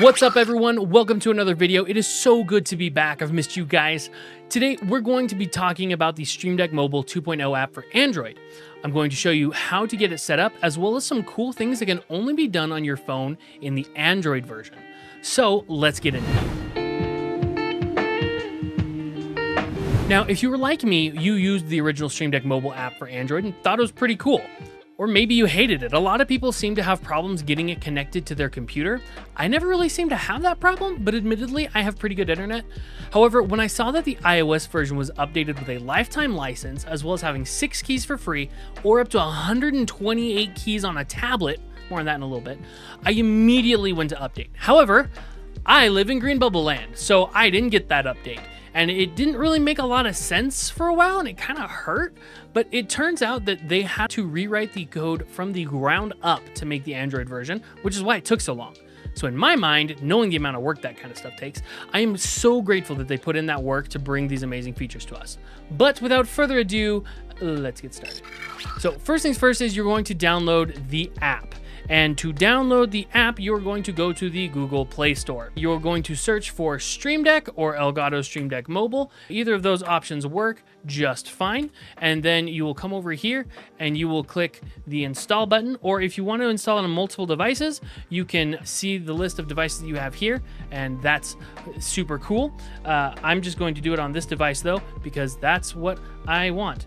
What's up everyone? Welcome to another video. It is so good to be back. I've missed you guys. Today we're going to be talking about the Stream Deck Mobile 2.0 app for Android. I'm going to show you how to get it set up as well as some cool things that can only be done on your phone in the Android version. So let's get into it. Now, if you were like me, you used the original Stream Deck mobile app for Android and thought it was pretty cool. Or maybe you hated it. A lot of people seem to have problems getting it connected to their computer. I never really seem to have that problem, but admittedly, I have pretty good internet. However, when I saw that the iOS version was updated with a lifetime license, as well as having 6 keys for free, or up to 128 keys on a tablet, more on that in a little bit, I immediately went to update. However, I live in Green Bubble Land, so I didn't get that update and it didn't really make a lot of sense for a while and it kind of hurt. But it turns out that they had to rewrite the code from the ground up to make the Android version, which is why it took so long. So, in my mind, knowing the amount of work that kind of stuff takes, I am so grateful that they put in that work to bring these amazing features to us. But without further ado, let's get started. So, first things first is you're going to download the app. And to download the app, you're going to go to the Google Play Store. You're going to search for Stream Deck or Elgato Stream Deck Mobile. Either of those options work just fine. And then you will come over here and you will click the install button. Or if you want to install it on multiple devices, you can see the list of devices that you have here. And that's super cool. Uh, I'm just going to do it on this device though, because that's what I want.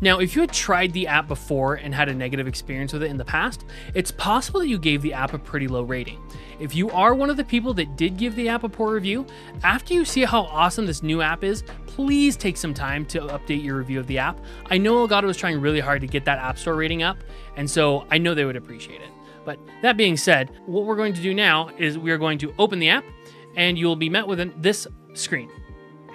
Now, if you had tried the app before and had a negative experience with it in the past, it's possible that you gave the app a pretty low rating. If you are one of the people that did give the app a poor review, after you see how awesome this new app is, please take some time to update your review of the app. I know Elgato was trying really hard to get that App Store rating up, and so I know they would appreciate it. But that being said, what we're going to do now is we are going to open the app, and you will be met with this screen.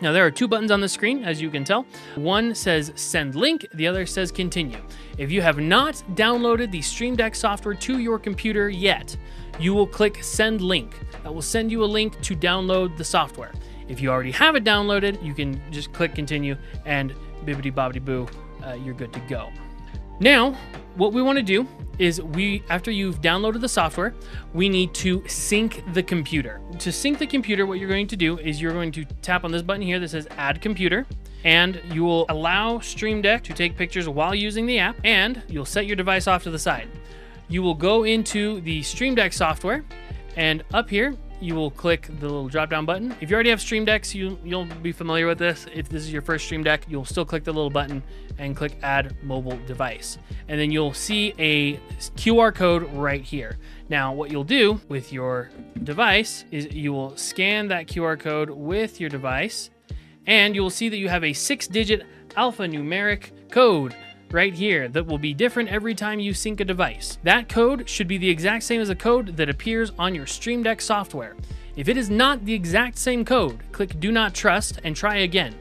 Now there are two buttons on the screen, as you can tell. One says send link, the other says continue. If you have not downloaded the Stream Deck software to your computer yet, you will click send link. That will send you a link to download the software. If you already have it downloaded, you can just click continue and bibbity bobbity boo, uh, you're good to go. Now, what we want to do is we after you've downloaded the software, we need to sync the computer. To sync the computer, what you're going to do is you're going to tap on this button here that says add computer and you will allow Stream Deck to take pictures while using the app and you'll set your device off to the side. You will go into the Stream Deck software and up here you will click the little drop down button. If you already have Stream Decks, you, you'll be familiar with this. If this is your first Stream Deck, you'll still click the little button and click add mobile device. And then you'll see a QR code right here. Now, what you'll do with your device is you will scan that QR code with your device and you will see that you have a six digit alphanumeric code right here that will be different every time you sync a device. That code should be the exact same as the code that appears on your Stream Deck software. If it is not the exact same code, click Do Not Trust and try again.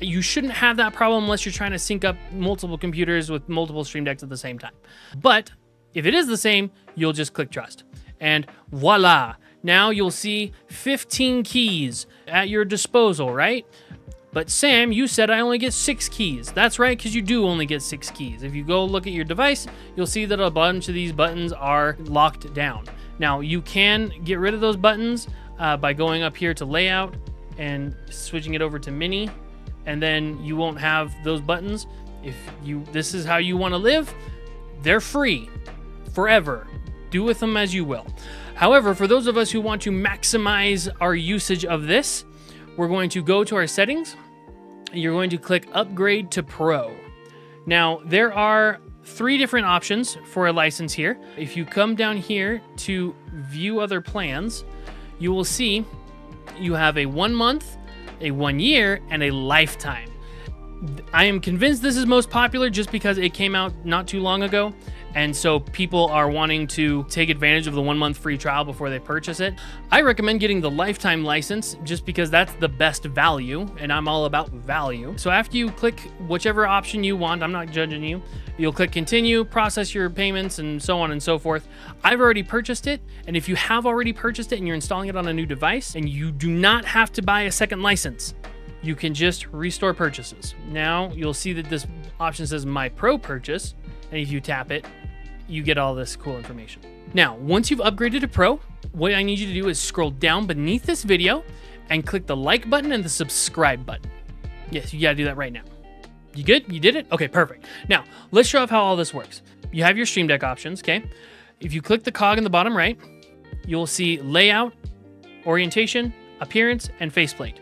You shouldn't have that problem unless you're trying to sync up multiple computers with multiple Stream Decks at the same time. But if it is the same, you'll just click Trust. And voila! Now you'll see 15 keys at your disposal, right? But Sam, you said I only get six keys. That's right, because you do only get six keys. If you go look at your device, you'll see that a bunch of these buttons are locked down. Now, you can get rid of those buttons uh, by going up here to layout and switching it over to mini, and then you won't have those buttons. If you this is how you want to live, they're free forever. Do with them as you will. However, for those of us who want to maximize our usage of this, we're going to go to our settings. You're going to click upgrade to pro. Now, there are three different options for a license here. If you come down here to view other plans, you will see you have a one month, a one year, and a lifetime. I am convinced this is most popular just because it came out not too long ago and so people are wanting to take advantage of the one month free trial before they purchase it. I recommend getting the lifetime license just because that's the best value, and I'm all about value. So after you click whichever option you want, I'm not judging you, you'll click continue, process your payments, and so on and so forth. I've already purchased it, and if you have already purchased it and you're installing it on a new device, and you do not have to buy a second license, you can just restore purchases. Now you'll see that this option says My Pro Purchase, and if you tap it, you get all this cool information. Now, once you've upgraded to Pro, what I need you to do is scroll down beneath this video and click the like button and the subscribe button. Yes, you gotta do that right now. You good? You did it? Okay, perfect. Now, let's show off how all this works. You have your Stream Deck options, okay? If you click the cog in the bottom right, you'll see layout, orientation, appearance, and faceplate.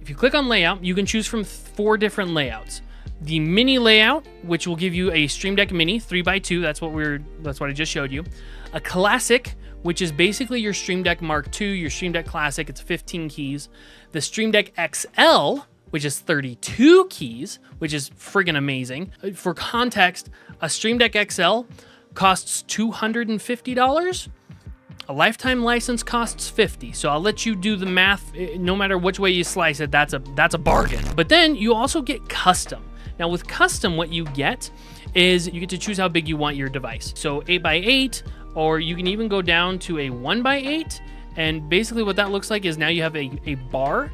If you click on layout, you can choose from four different layouts. The mini layout, which will give you a Stream Deck Mini 3x2, that's what we're that's what I just showed you. A classic, which is basically your Stream Deck Mark II, your Stream Deck Classic, it's 15 keys. The Stream Deck XL, which is 32 keys, which is friggin' amazing. For context, a Stream Deck XL costs $250. A lifetime license costs 50. So I'll let you do the math eh, no matter which way you slice it. That's a that's a bargain. But then you also get custom. Now with custom what you get is you get to choose how big you want your device. So 8 by 8 or you can even go down to a 1 by 8 and basically what that looks like is now you have a, a bar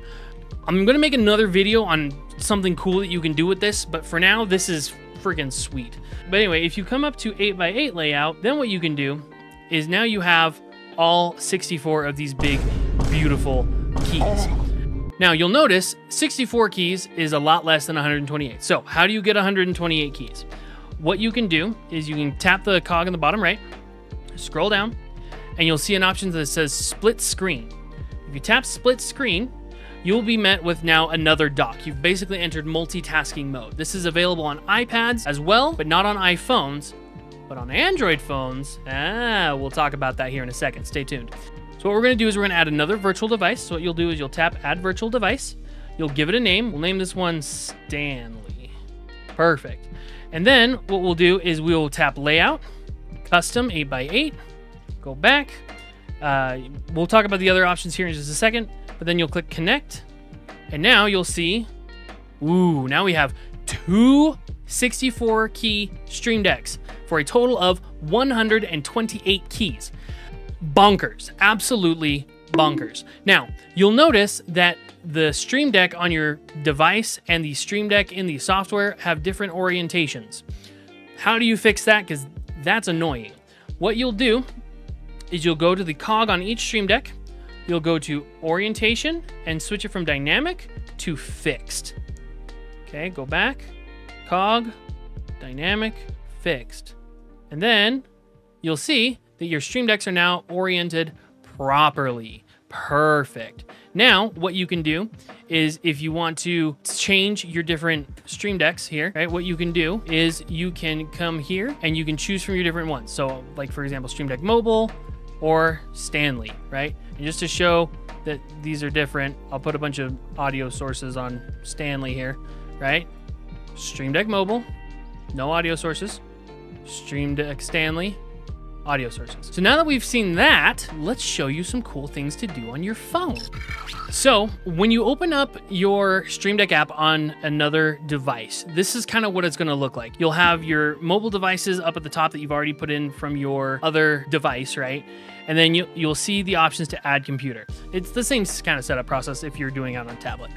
I'm gonna make another video on something cool that you can do with this, but for now, this is freaking sweet. But anyway, if you come up to 8x8 layout, then what you can do is now you have all 64 of these big, beautiful keys. Now you'll notice 64 keys is a lot less than 128. So how do you get 128 keys? What you can do is you can tap the cog in the bottom right, scroll down, and you'll see an option that says split screen. If you tap split screen, you'll be met with now another dock. You've basically entered multitasking mode. This is available on iPads as well, but not on iPhones. But on Android phones, ah, we'll talk about that here in a second. Stay tuned. So what we're gonna do is we're gonna add another virtual device. So what you'll do is you'll tap add virtual device. You'll give it a name. We'll name this one Stanley. Perfect. And then what we'll do is we'll tap layout, custom 8x8, go back. Uh, we'll talk about the other options here in just a second but then you'll click connect, and now you'll see, ooh, now we have two 64 key Stream Decks for a total of 128 keys. Bonkers, absolutely bonkers. Now, you'll notice that the Stream Deck on your device and the Stream Deck in the software have different orientations. How do you fix that? Because that's annoying. What you'll do is you'll go to the cog on each Stream Deck you'll go to orientation and switch it from dynamic to fixed. Okay, go back, cog, dynamic, fixed. And then you'll see that your stream decks are now oriented properly. Perfect. Now, what you can do is if you want to change your different stream decks here, right? What you can do is you can come here and you can choose from your different ones. So like for example, Stream Deck Mobile or Stanley, right? And just to show that these are different, I'll put a bunch of audio sources on Stanley here, right? Stream Deck Mobile, no audio sources. Stream Deck Stanley, audio sources. So now that we've seen that, let's show you some cool things to do on your phone. So when you open up your Stream Deck app on another device, this is kind of what it's going to look like. You'll have your mobile devices up at the top that you've already put in from your other device, right? And then you, you'll see the options to add computer. It's the same kind of setup process if you're doing it on a tablet.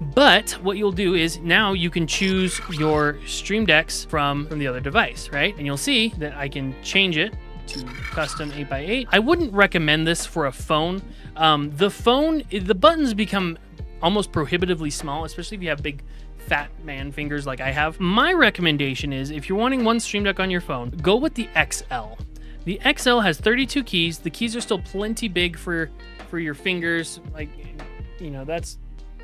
But what you'll do is now you can choose your Stream Decks from, from the other device, right? And you'll see that I can change it to custom 8x8. I wouldn't recommend this for a phone. Um, the phone, the buttons become almost prohibitively small, especially if you have big fat man fingers like I have. My recommendation is if you're wanting one Stream Deck on your phone, go with the XL. The XL has 32 keys. The keys are still plenty big for for your fingers. Like, you know, that's,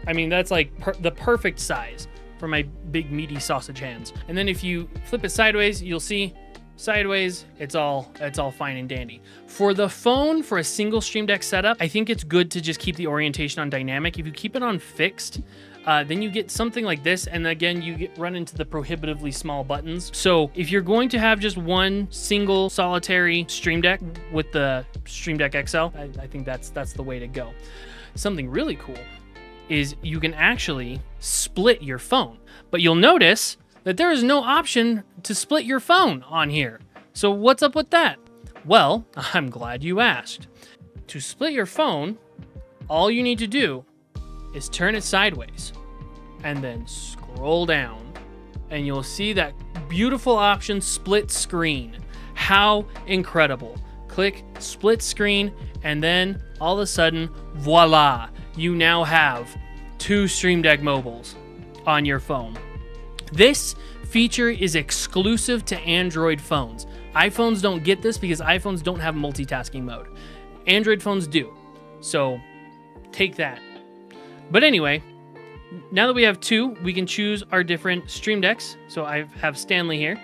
I mean, that's like per the perfect size for my big meaty sausage hands. And then if you flip it sideways, you'll see sideways, it's all it's all fine and dandy. For the phone, for a single Stream Deck setup, I think it's good to just keep the orientation on dynamic. If you keep it on fixed, uh, then you get something like this, and again, you get, run into the prohibitively small buttons. So if you're going to have just one single solitary Stream Deck with the Stream Deck XL, I, I think that's that's the way to go. Something really cool is you can actually split your phone, but you'll notice that there is no option to split your phone on here. So what's up with that? Well, I'm glad you asked. To split your phone, all you need to do is turn it sideways and then scroll down and you'll see that beautiful option split screen. How incredible. click split screen, and then all of a sudden, voila, you now have two Stream Deck mobiles on your phone. This feature is exclusive to Android phones. iPhones don't get this because iPhones don't have multitasking mode. Android phones do. So take that. But anyway, now that we have two, we can choose our different Stream Decks. So I have Stanley here,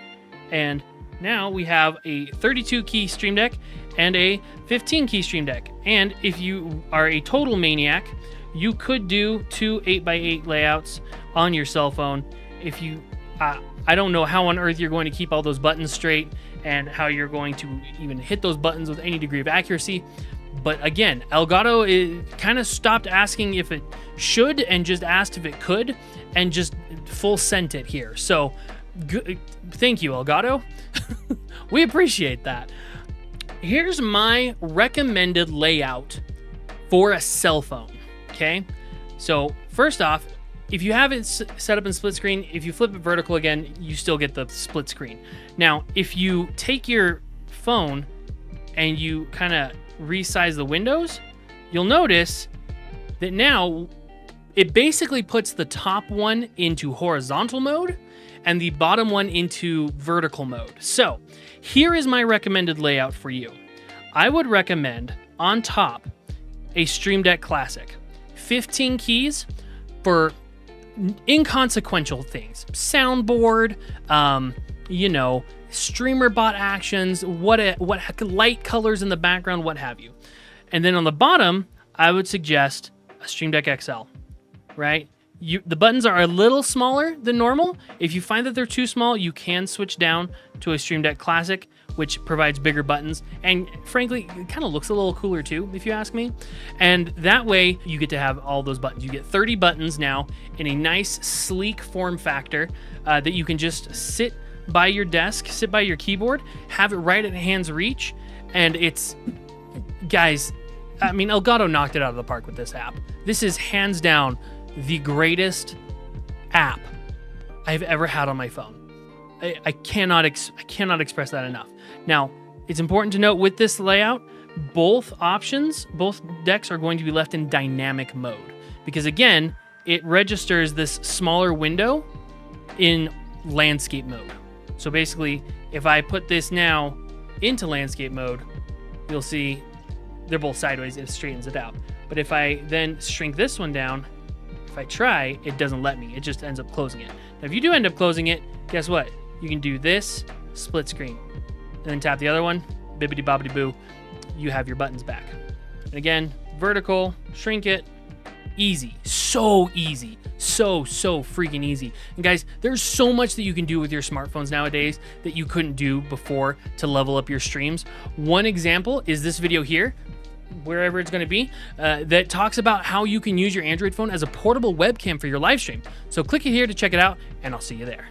and now we have a 32 key Stream Deck and a 15 key Stream Deck. And if you are a total maniac, you could do two 8x8 layouts on your cell phone. If you, uh, I don't know how on earth you're going to keep all those buttons straight and how you're going to even hit those buttons with any degree of accuracy. But again, Elgato kind of stopped asking if it should and just asked if it could and just full sent it here. So thank you, Elgato. we appreciate that. Here's my recommended layout for a cell phone. Okay. So, first off, if you have it set up in split screen, if you flip it vertical again, you still get the split screen. Now, if you take your phone and you kind of resize the windows, you'll notice that now it basically puts the top one into horizontal mode and the bottom one into vertical mode. So here is my recommended layout for you. I would recommend on top a Stream Deck Classic. 15 keys for inconsequential things. Soundboard, um, you know, streamer bot actions, what what light colors in the background, what have you. And then on the bottom, I would suggest a Stream Deck XL, right? You, the buttons are a little smaller than normal. If you find that they're too small, you can switch down to a Stream Deck Classic, which provides bigger buttons. And frankly, it kind of looks a little cooler too, if you ask me. And that way, you get to have all those buttons. You get 30 buttons now in a nice, sleek form factor uh, that you can just sit by your desk, sit by your keyboard, have it right at hand's reach. And it's, guys, I mean, Elgato knocked it out of the park with this app. This is hands down the greatest app I've ever had on my phone. I, I cannot ex- I cannot express that enough. Now, it's important to note with this layout, both options, both decks are going to be left in dynamic mode because again, it registers this smaller window in landscape mode. So basically, if I put this now into landscape mode, you'll see they're both sideways, it straightens it out. But if I then shrink this one down, if I try, it doesn't let me. It just ends up closing it. Now, if you do end up closing it, guess what? You can do this, split screen, and then tap the other one, bibbity bobbity boo. You have your buttons back. And again, vertical, shrink it, easy. So easy. So, so freaking easy. And guys, there's so much that you can do with your smartphones nowadays that you couldn't do before to level up your streams. One example is this video here wherever it's going to be, uh, that talks about how you can use your Android phone as a portable webcam for your live stream. So click it here to check it out, and I'll see you there.